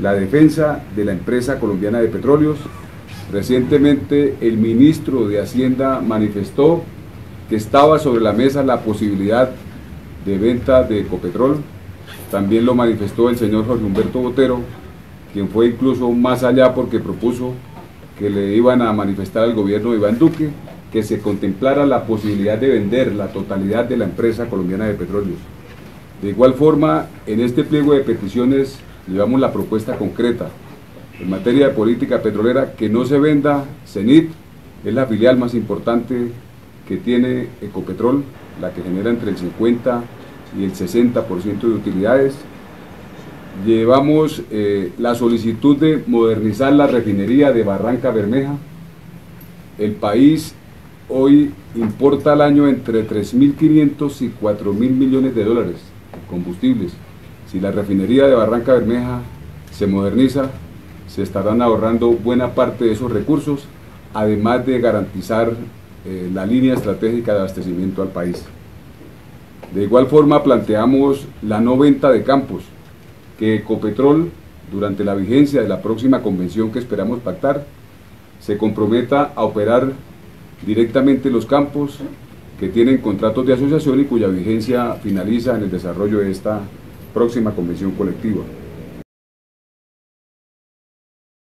la defensa de la empresa colombiana de petróleos. Recientemente el ministro de Hacienda manifestó que estaba sobre la mesa la posibilidad de venta de Ecopetrol. También lo manifestó el señor Jorge Humberto Botero, quien fue incluso más allá porque propuso que le iban a manifestar al gobierno de Iván Duque que se contemplara la posibilidad de vender la totalidad de la empresa colombiana de petróleos. De igual forma, en este pliego de peticiones llevamos la propuesta concreta en materia de política petrolera que no se venda CENIT, es la filial más importante que tiene Ecopetrol, la que genera entre el 50 y el 60% de utilidades. Llevamos eh, la solicitud de modernizar la refinería de Barranca Bermeja. El país hoy importa al año entre 3.500 y 4.000 millones de dólares en combustibles. Si la refinería de Barranca Bermeja se moderniza, se estarán ahorrando buena parte de esos recursos, además de garantizar eh, la línea estratégica de abastecimiento al país. De igual forma planteamos la no venta de campos, que Ecopetrol, durante la vigencia de la próxima convención que esperamos pactar, se comprometa a operar directamente los campos que tienen contratos de asociación y cuya vigencia finaliza en el desarrollo de esta próxima convención colectiva.